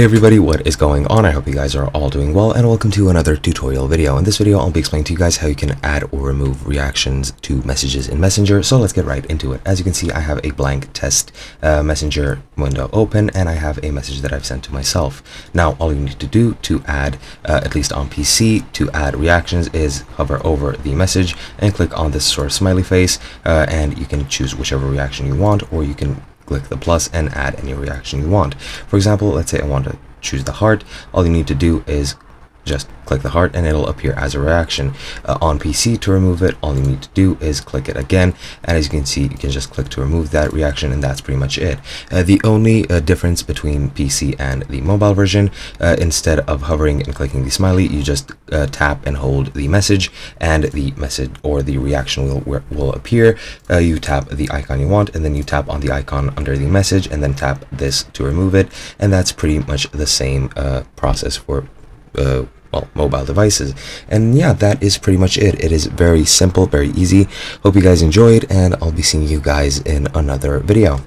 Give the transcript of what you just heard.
Hey everybody, what is going on? I hope you guys are all doing well and welcome to another tutorial video. In this video, I'll be explaining to you guys how you can add or remove reactions to messages in Messenger. So let's get right into it. As you can see, I have a blank test uh, Messenger window open and I have a message that I've sent to myself. Now, all you need to do to add, uh, at least on PC, to add reactions is hover over the message and click on this sort of smiley face uh, and you can choose whichever reaction you want or you can click the plus and add any reaction you want. For example, let's say I want to choose the heart. All you need to do is just click the heart and it'll appear as a reaction. Uh, on PC to remove it all you need to do is click it again. And as you can see you can just click to remove that reaction and that's pretty much it. Uh, the only uh, difference between PC and the mobile version uh, instead of hovering and clicking the smiley you just uh, tap and hold the message and the message or the reaction will will appear. Uh, you tap the icon you want and then you tap on the icon under the message and then tap this to remove it. And that's pretty much the same process for uh, well, mobile devices. And yeah, that is pretty much it. It is very simple, very easy. Hope you guys enjoyed, and I'll be seeing you guys in another video.